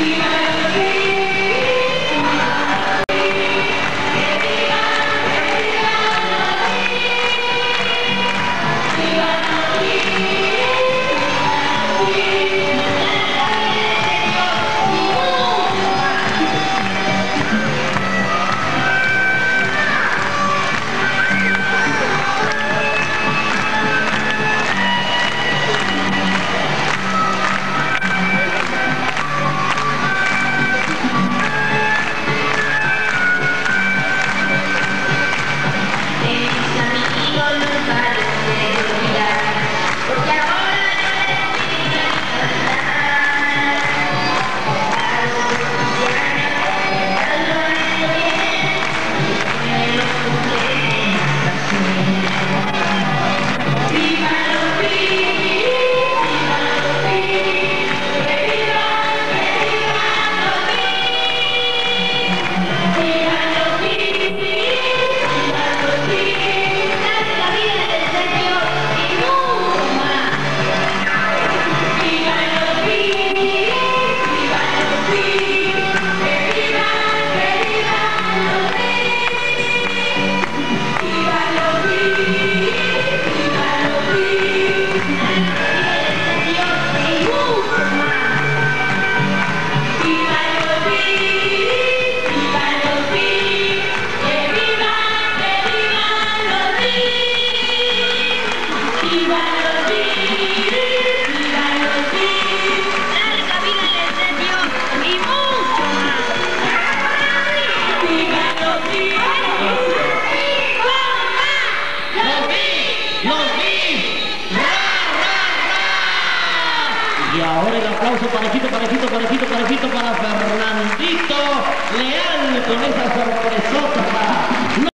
the end. Y ahora el aplauso parejito, parejito, parejito, parejito para Fernandito Leal con esa sorpresota.